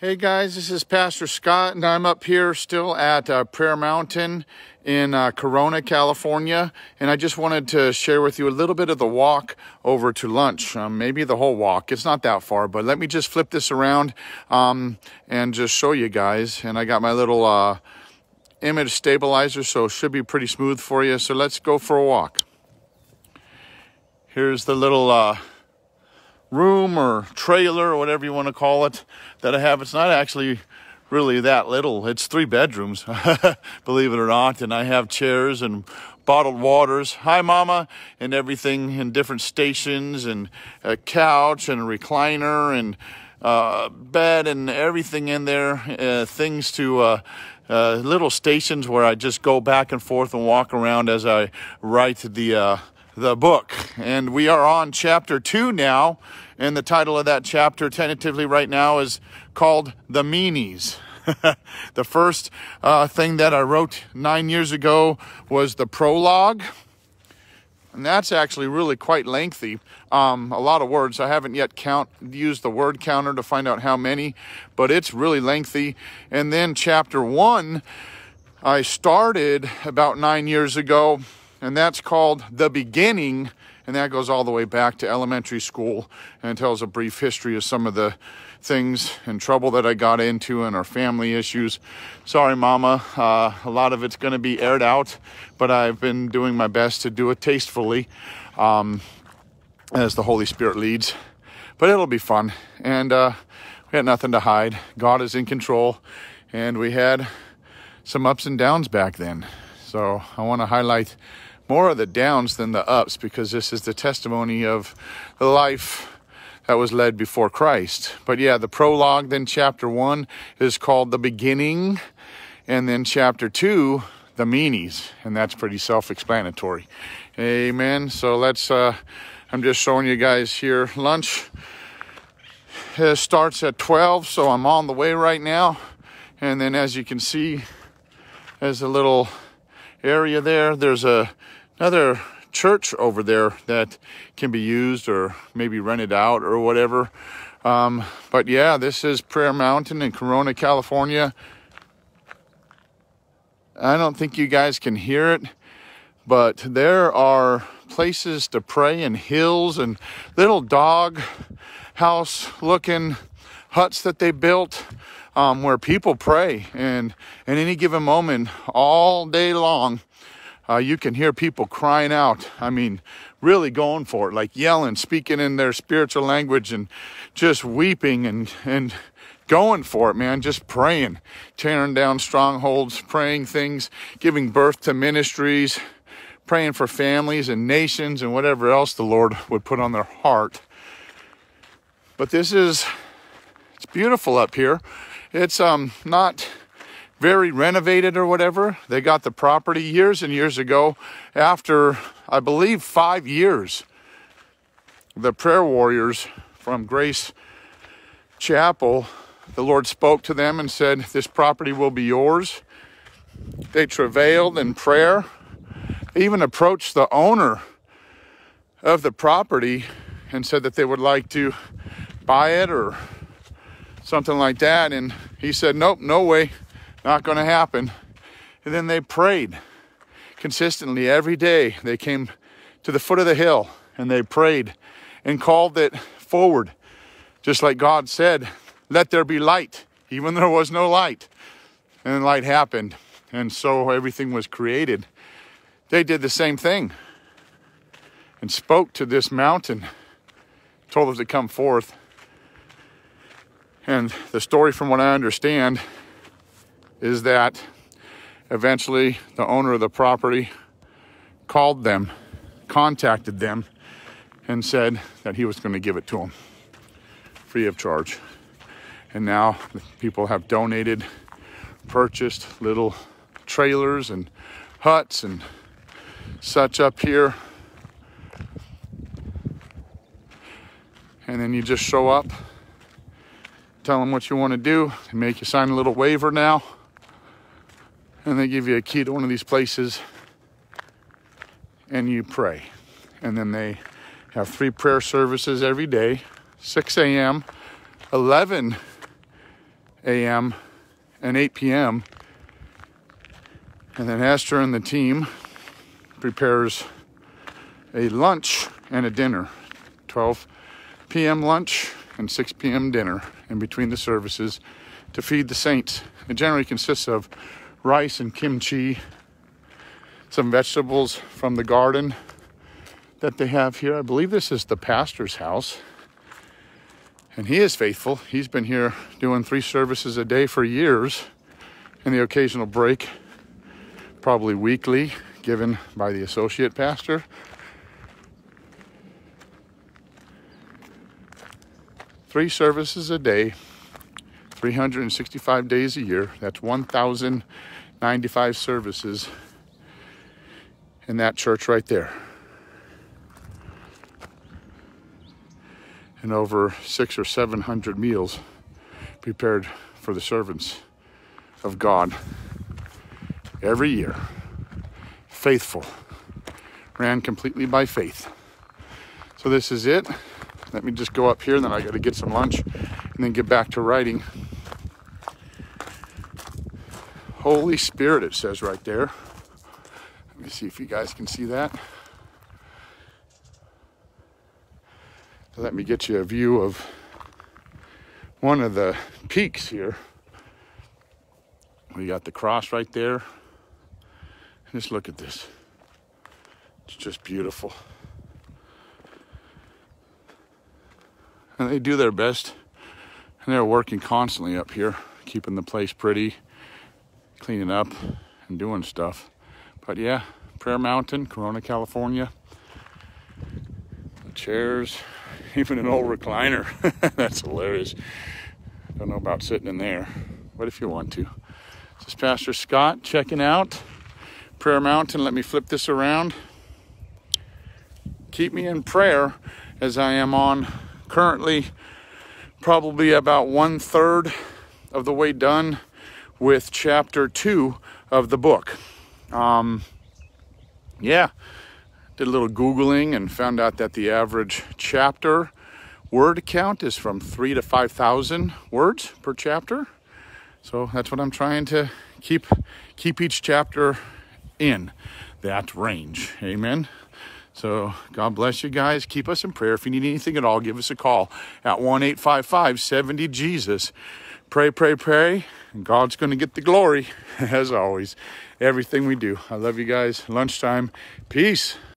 Hey guys, this is Pastor Scott, and I'm up here still at uh, Prayer Mountain in uh, Corona, California. And I just wanted to share with you a little bit of the walk over to lunch, um, maybe the whole walk. It's not that far, but let me just flip this around um, and just show you guys. And I got my little uh, image stabilizer, so it should be pretty smooth for you. So let's go for a walk. Here's the little uh, room or trailer or whatever you want to call it that I have. It's not actually really that little. It's three bedrooms, believe it or not. And I have chairs and bottled waters. Hi, Mama, and everything in different stations and a couch and a recliner and uh, bed and everything in there. Uh, things to uh, uh little stations where I just go back and forth and walk around as I write the uh, the book. And we are on chapter two now. And the title of that chapter, tentatively right now, is called The Meanies. the first uh, thing that I wrote nine years ago was the prologue. And that's actually really quite lengthy. Um, a lot of words. I haven't yet count used the word counter to find out how many, but it's really lengthy. And then chapter one, I started about nine years ago and that's called The Beginning. And that goes all the way back to elementary school and tells a brief history of some of the things and trouble that I got into and our family issues. Sorry, Mama. Uh, a lot of it's going to be aired out, but I've been doing my best to do it tastefully um, as the Holy Spirit leads. But it'll be fun. And uh, we had nothing to hide. God is in control. And we had some ups and downs back then. So I want to highlight more of the downs than the ups because this is the testimony of the life that was led before Christ. But yeah, the prologue, then chapter one is called the beginning, and then chapter two, the meanies, and that's pretty self explanatory. Amen. So let's, uh, I'm just showing you guys here lunch. It starts at 12, so I'm on the way right now. And then as you can see, there's a little area there. There's a another church over there that can be used or maybe rented out or whatever. Um, but yeah, this is Prayer Mountain in Corona, California. I don't think you guys can hear it, but there are places to pray and hills and little dog house looking huts that they built um, where people pray and in any given moment all day long uh, you can hear people crying out. I mean, really going for it, like yelling, speaking in their spiritual language, and just weeping and and going for it, man. Just praying, tearing down strongholds, praying things, giving birth to ministries, praying for families and nations and whatever else the Lord would put on their heart. But this is it's beautiful up here. It's um not very renovated or whatever. They got the property years and years ago after, I believe, five years. The prayer warriors from Grace Chapel, the Lord spoke to them and said, This property will be yours. They travailed in prayer. They even approached the owner of the property and said that they would like to buy it or something like that. And he said, Nope, no way. Not going to happen. And then they prayed consistently every day. They came to the foot of the hill and they prayed and called it forward. Just like God said, let there be light, even there was no light. And light happened. And so everything was created. They did the same thing and spoke to this mountain, told it to come forth. And the story, from what I understand, is that eventually the owner of the property called them, contacted them, and said that he was going to give it to them free of charge. And now people have donated, purchased little trailers and huts and such up here. And then you just show up, tell them what you want to do, they make you sign a little waiver now and they give you a key to one of these places and you pray. And then they have three prayer services every day 6 a.m., 11 a.m. and 8 p.m. And then Esther and the team prepares a lunch and a dinner. 12 p.m. lunch and 6 p.m. dinner in between the services to feed the saints. It generally consists of rice and kimchi, some vegetables from the garden that they have here. I believe this is the pastor's house. And he is faithful. He's been here doing three services a day for years, and the occasional break, probably weekly, given by the associate pastor. Three services a day, 365 days a year. That's 1,095 services in that church right there. And over six or seven hundred meals prepared for the servants of God every year. Faithful. Ran completely by faith. So this is it. Let me just go up here, and then I got to get some lunch and then get back to writing. Holy Spirit, it says right there. Let me see if you guys can see that. Let me get you a view of one of the peaks here. We got the cross right there. Just look at this. It's just beautiful. And they do their best. And they're working constantly up here, keeping the place pretty, cleaning up, and doing stuff. But yeah, Prayer Mountain, Corona, California. The chairs, even an old recliner. That's hilarious. I don't know about sitting in there, but if you want to. This is Pastor Scott checking out Prayer Mountain. Let me flip this around. Keep me in prayer as I am on currently probably about one third of the way done with chapter two of the book. Um, yeah, did a little Googling and found out that the average chapter word count is from three to 5,000 words per chapter. So that's what I'm trying to keep, keep each chapter in that range. Amen. So God bless you guys. Keep us in prayer. If you need anything at all, give us a call at 1 855 70 Jesus. Pray, pray, pray. And God's going to get the glory, as always. Everything we do. I love you guys. Lunchtime. Peace.